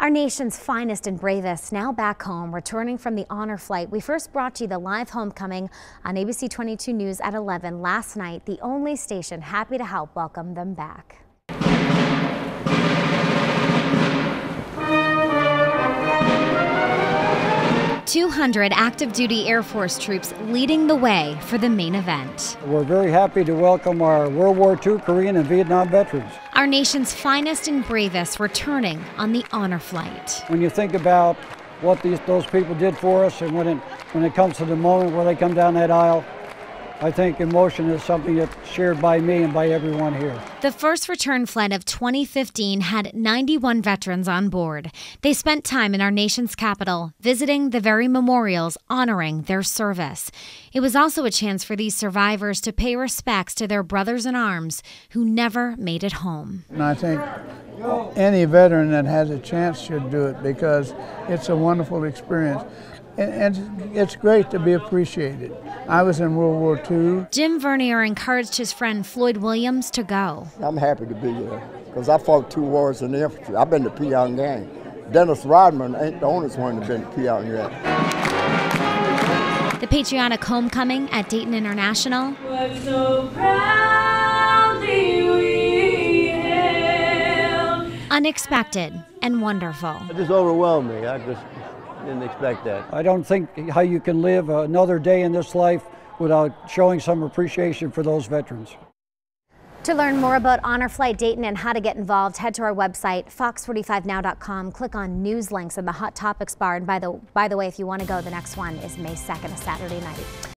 Our nation's finest and bravest now back home, returning from the honor flight. We first brought you the live homecoming on ABC 22 News at 11 last night, the only station happy to help welcome them back. 200 active duty Air Force troops leading the way for the main event. We're very happy to welcome our World War II, Korean, and Vietnam veterans. Our nation's finest and bravest returning on the honor flight. When you think about what these, those people did for us, and when it, when it comes to the moment where they come down that aisle, I think emotion is something that's shared by me and by everyone here. The first return flight of 2015 had 91 veterans on board. They spent time in our nation's capital, visiting the very memorials honoring their service. It was also a chance for these survivors to pay respects to their brothers in arms who never made it home. And I think any veteran that has a chance should do it because it's a wonderful experience and, it's great to be appreciated. I was in World War II. Jim Vernier encouraged his friend Floyd Williams to go. I'm happy to be here because I fought two wars in the infantry. I've been to Pyongyang. Dennis Rodman ain't the only one that's been to Pyongyang. The patriotic homecoming at Dayton International. Unexpected and wonderful. It just overwhelmed me. I just didn't expect that. I don't think how you can live another day in this life without showing some appreciation for those veterans. To learn more about Honor Flight Dayton and how to get involved, head to our website, fox45now.com. Click on news links in the Hot Topics bar. And by the, by the way, if you want to go, the next one is May 2nd, a Saturday night.